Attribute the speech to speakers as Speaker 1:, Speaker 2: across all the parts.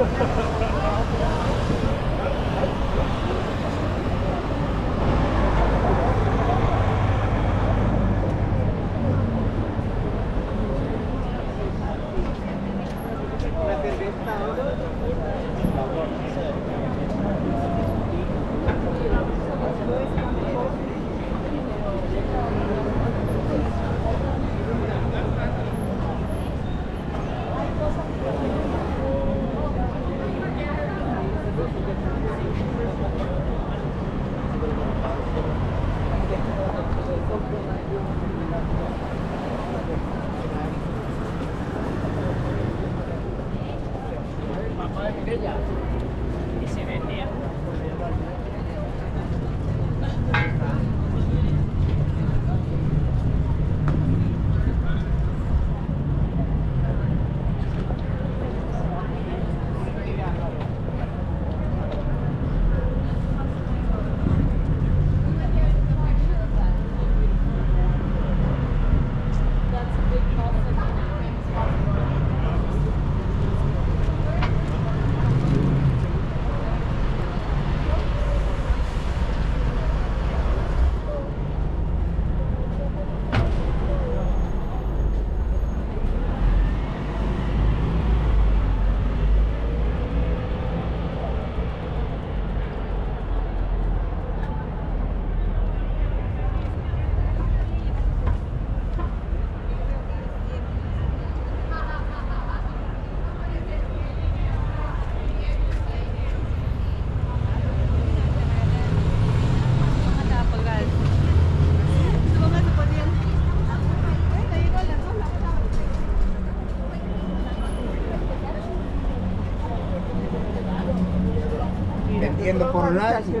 Speaker 1: Ha, ha, ha. en por nadie.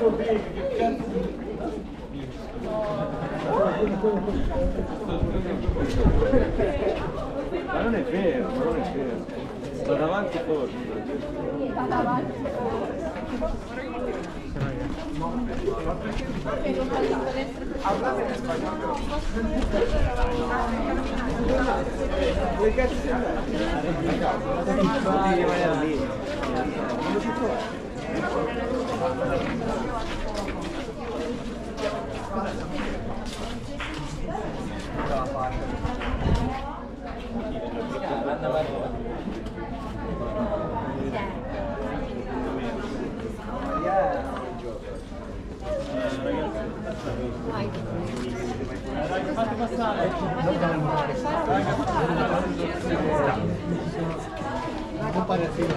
Speaker 1: so big, Ma non è vero, ma non è vero. Sta davanti forse. Sta davanti forse. Hablame en español. Legal. Comparativa,